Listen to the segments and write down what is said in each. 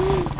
Ooh.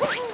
Oh!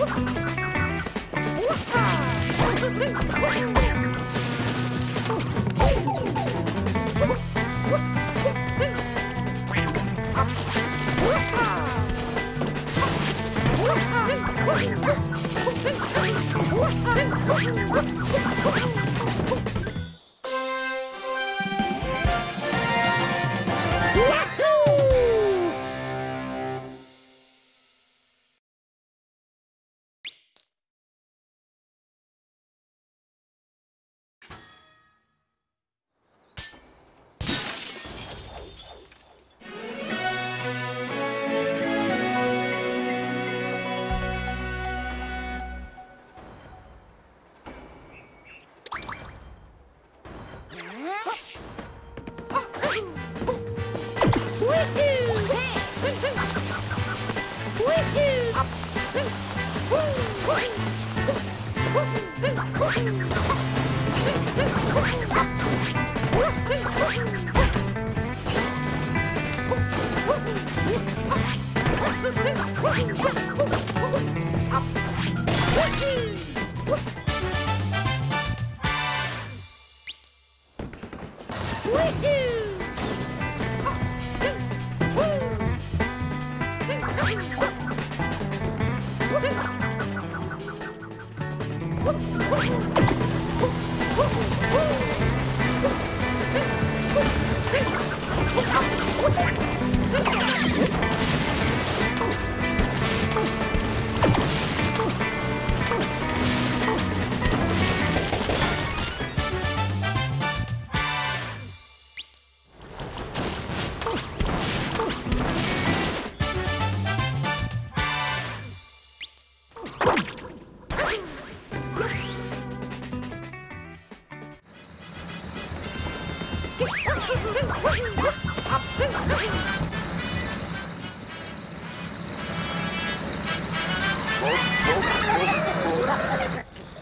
Woo! おい! Woohoo!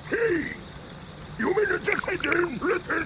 Hey! You mean to just say damn little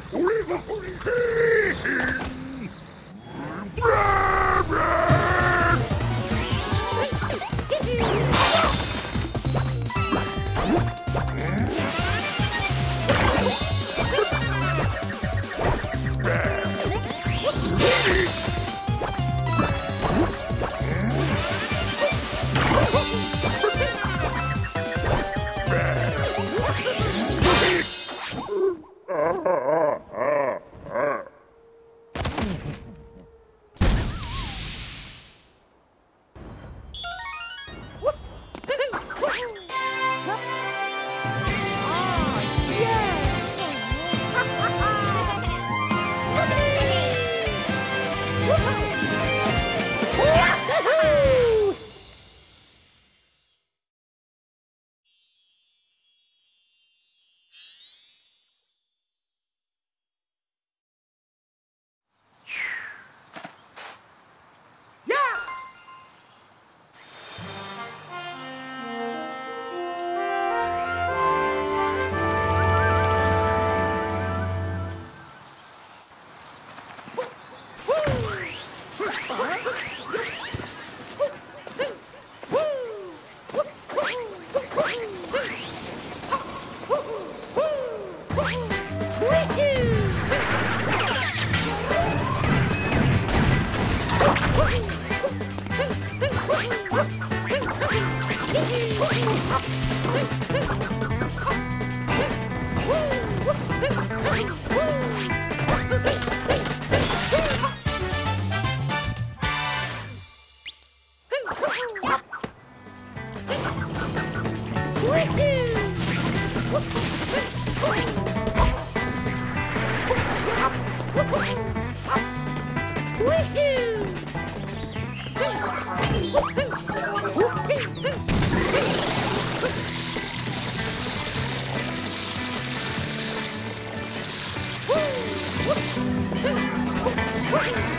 우